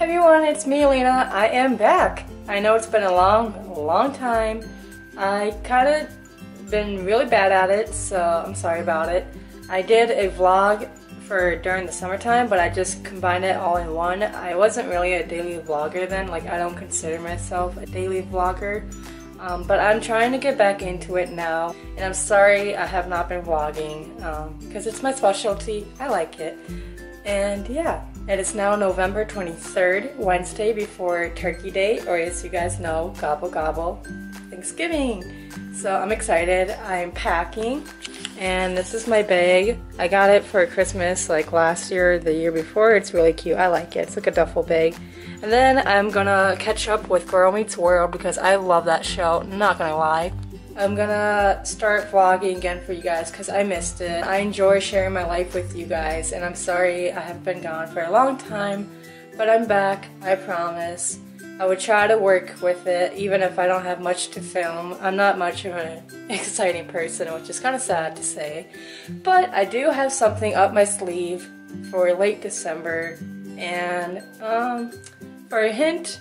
everyone, it's me, Elena. I am back. I know it's been a long, long time. I kind of been really bad at it, so I'm sorry about it. I did a vlog for during the summertime, but I just combined it all in one. I wasn't really a daily vlogger then, like I don't consider myself a daily vlogger. Um, but I'm trying to get back into it now, and I'm sorry I have not been vlogging because it's my specialty. I like it. And yeah, it is now November 23rd, Wednesday before Turkey Day, or as you guys know, gobble gobble, Thanksgiving. So I'm excited. I'm packing, and this is my bag. I got it for Christmas like last year, the year before. It's really cute. I like it. It's like a duffel bag. And then I'm gonna catch up with Girl Meets World because I love that show. Not gonna lie. I'm gonna start vlogging again for you guys because I missed it. I enjoy sharing my life with you guys, and I'm sorry I have been gone for a long time, but I'm back, I promise. I would try to work with it even if I don't have much to film. I'm not much of an exciting person, which is kind of sad to say, but I do have something up my sleeve for late December, and um, for a hint,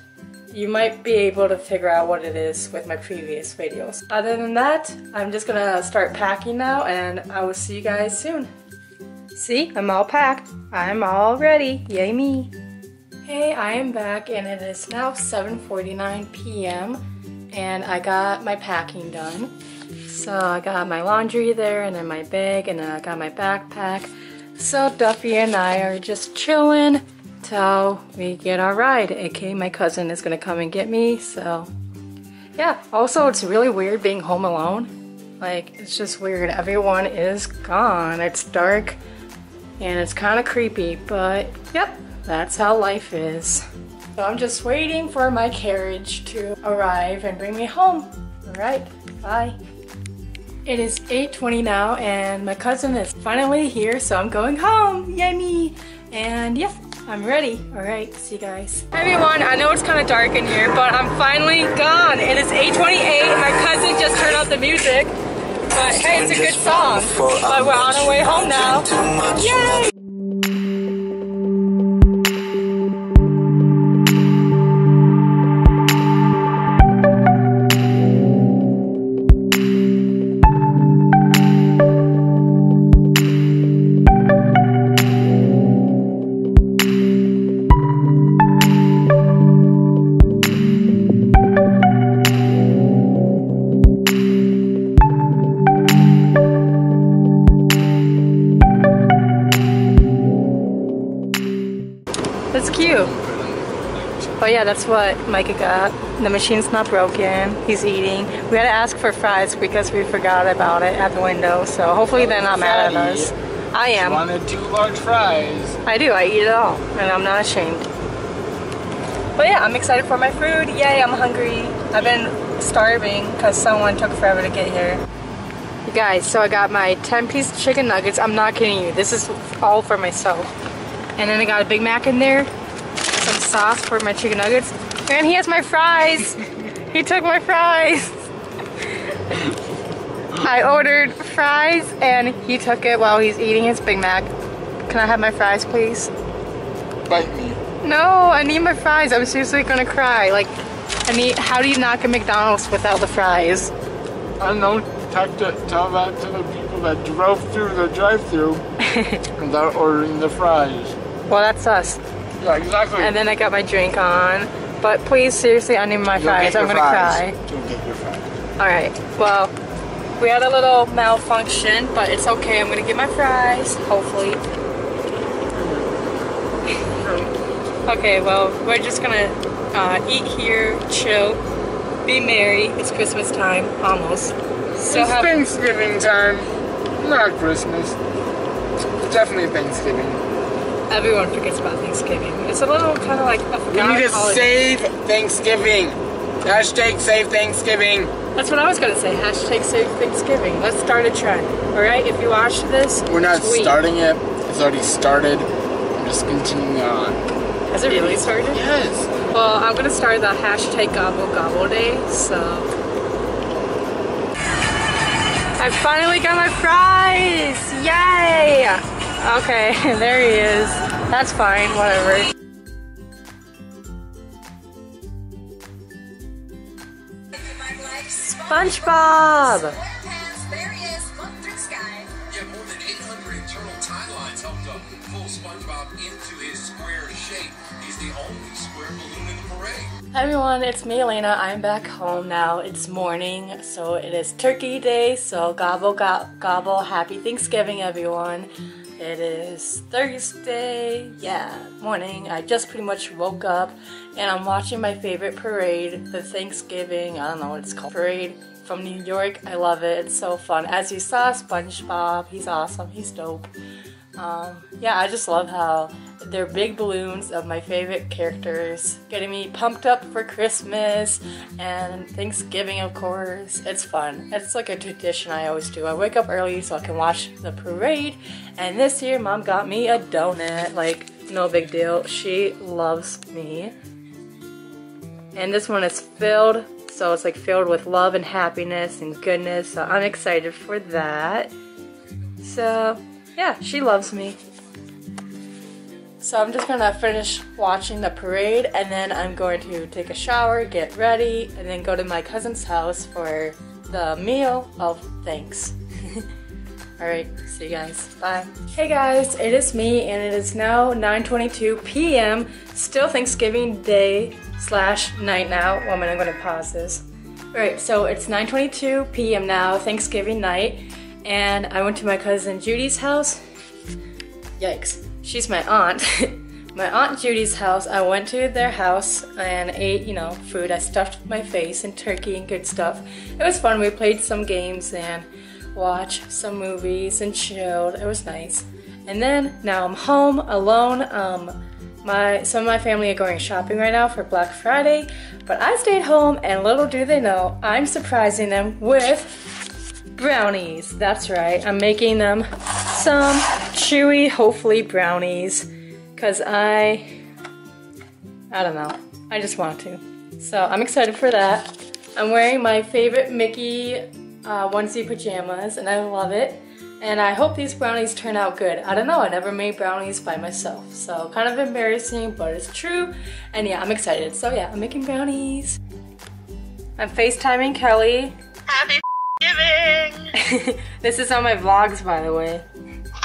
you might be able to figure out what it is with my previous videos. Other than that, I'm just gonna start packing now and I will see you guys soon. See, I'm all packed. I'm all ready. Yay me. Hey, I am back and it is now 7.49 p.m. and I got my packing done. So I got my laundry there and then my bag and then I got my backpack. So Duffy and I are just chilling till we get our ride. aka my cousin is gonna come and get me, so yeah. Also, it's really weird being home alone. Like, it's just weird. Everyone is gone. It's dark and it's kind of creepy, but yep, that's how life is. So I'm just waiting for my carriage to arrive and bring me home. All right, bye. It is 8.20 now and my cousin is finally here, so I'm going home. Me! And yeah, I'm ready. All right, see you guys. Hey everyone, I know it's kind of dark in here, but I'm finally gone. It is 8.28 my cousin just turned off the music. But hey, it's a good song. But we're on our way home now. Yay! That's cute. But yeah, that's what Micah got. The machine's not broken. He's eating. We had to ask for fries because we forgot about it at the window. So hopefully they're not mad at us. I am. Wanted two large fries. I do. I eat it all, and I'm not ashamed. But yeah, I'm excited for my food. Yay, I'm hungry. I've been starving because someone took forever to get here. You guys, so I got my 10 piece chicken nuggets. I'm not kidding you. This is all for myself. And then I got a Big Mac in there, some sauce for my chicken nuggets, and he has my fries. he took my fries. I ordered fries and he took it while he's eating his Big Mac. Can I have my fries, please? Bite me. No, I need my fries. I'm seriously gonna cry. Like, I need. How do you knock a McDonald's without the fries? I don't know. Talk to, tell that to the people that drove through the drive-through without ordering the fries. Well, that's us. Yeah, exactly. And then I got my drink on. But please, seriously, I need my You'll fries. I'm gonna fries. cry. You'll get your fries. All right. Well, we had a little malfunction, but it's okay. I'm gonna get my fries, hopefully. okay. Well, we're just gonna uh, eat here, chill, be merry. It's Christmas time, almost. So it's Thanksgiving time, not Christmas. It's definitely Thanksgiving. Everyone forgets about Thanksgiving. It's a little kind of like a We forgotten need to holiday. save Thanksgiving. Hashtag save Thanksgiving. That's what I was gonna say. Hashtag Save Thanksgiving. Let's start a trend. All right. If you watch this, We're not tweet. starting it. It's already started. I'm just continuing on. Has it really started? Yes. Well, I'm gonna start the hashtag gobble gobble day, so. I finally got my fries! Yay! Okay, there he is. That's fine, whatever. SpongeBob! SpongeBob into his square shape. He's the only square balloon in the parade. Hi everyone, it's me Elena. I'm back home now. It's morning, so it is turkey day, so gobble go- gobble. Happy Thanksgiving everyone. It is Thursday, yeah, morning. I just pretty much woke up and I'm watching my favorite parade, the Thanksgiving, I don't know what it's called, parade from New York. I love it. It's so fun. As you saw, SpongeBob, he's awesome. He's dope. Um, yeah, I just love how they're big balloons of my favorite characters, getting me pumped up for Christmas and Thanksgiving, of course. It's fun. It's like a tradition I always do. I wake up early so I can watch the parade, and this year, mom got me a donut. Like, no big deal. She loves me. And this one is filled, so it's like filled with love and happiness and goodness. So I'm excited for that. So, yeah, she loves me. So I'm just gonna finish watching the parade and then I'm going to take a shower, get ready, and then go to my cousin's house for the meal of thanks. Alright, see you guys. Bye. Hey guys, it is me and it is now 9.22 p.m. Still Thanksgiving Day slash night now. One minute, I'm gonna pause this. Alright, so it's 9.22 p.m. now, Thanksgiving night, and I went to my cousin Judy's house. Yikes. She's my aunt. my aunt Judy's house. I went to their house and ate, you know, food. I stuffed my face and turkey and good stuff. It was fun. We played some games and watched some movies and chilled. It was nice. And then now I'm home alone. Um, my some of my family are going shopping right now for Black Friday, but I stayed home and little do they know, I'm surprising them with brownies. That's right. I'm making them some chewy, hopefully brownies, cause I, I don't know. I just want to. So I'm excited for that. I'm wearing my favorite Mickey uh, onesie pajamas, and I love it. And I hope these brownies turn out good. I don't know, I never made brownies by myself. So kind of embarrassing, but it's true. And yeah, I'm excited. So yeah, I'm making brownies. I'm FaceTiming Kelly. Happy giving. this is on my vlogs, by the way.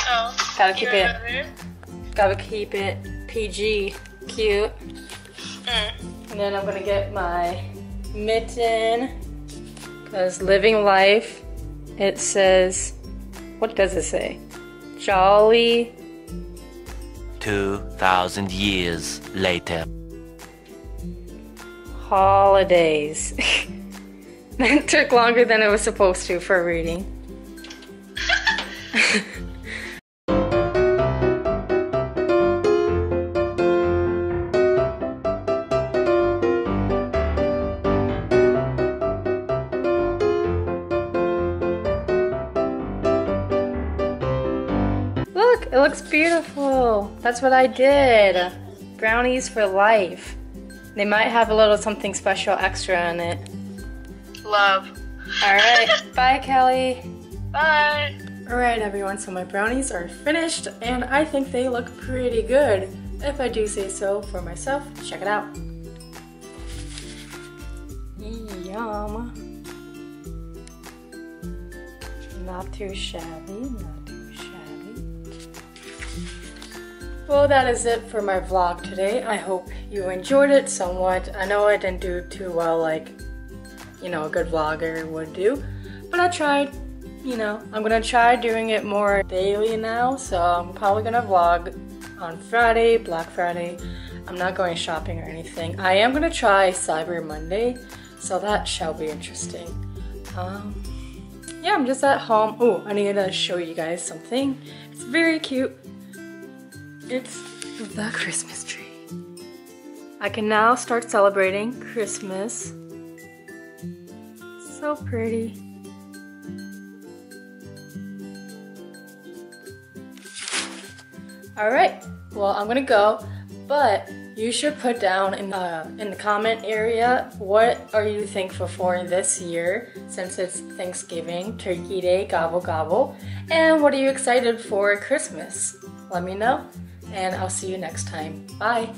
Oh. Gotta keep it, gotta keep it PG, cute. Mm. And then I'm gonna get my mitten, cause living life, it says, what does it say? Jolly 2,000 years later. holidays. that took longer than it was supposed to for reading. Look, it looks beautiful. That's what I did. Brownies for life. They might have a little something special extra in it. Love. All right, bye, Kelly. Bye. All right, everyone. So my brownies are finished, and I think they look pretty good. If I do say so for myself, check it out. Yum. Not too shabby, not too shabby. Well, that is it for my vlog today. I hope you enjoyed it somewhat. I know I didn't do too well like, you know, a good vlogger would do, but I tried. You know, I'm gonna try doing it more daily now, so I'm probably gonna vlog on Friday, Black Friday. I'm not going shopping or anything. I am gonna try Cyber Monday, so that shall be interesting. Um, yeah, I'm just at home. Oh, I need to show you guys something. It's very cute. It's the Christmas tree. I can now start celebrating Christmas. So pretty. All right, well, I'm gonna go, but You should put down in the in the comment area what are you thankful for this year since it's Thanksgiving, Turkey Day, gobble gobble, and what are you excited for Christmas? Let me know, and I'll see you next time. Bye.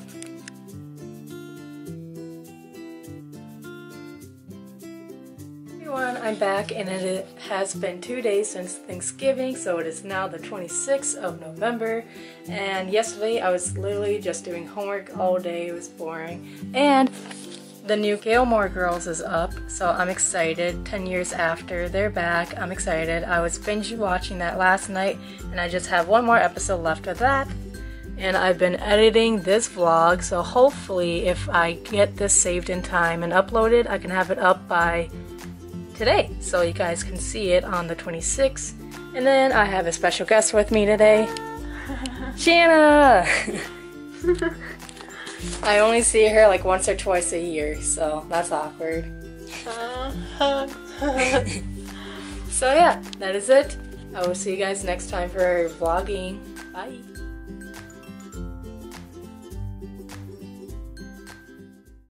I'm back and it has been two days since Thanksgiving, so it is now the 26th of November. And yesterday I was literally just doing homework all day, it was boring. And the new Gilmore Girls is up, so I'm excited. 10 years after, they're back. I'm excited. I was binge watching that last night, and I just have one more episode left of that. And I've been editing this vlog, so hopefully, if I get this saved in time and uploaded, I can have it up by today so you guys can see it on the 26th. And then I have a special guest with me today, Shanna! I only see her like once or twice a year, so that's awkward. so yeah, that is it. I will see you guys next time for vlogging. Bye!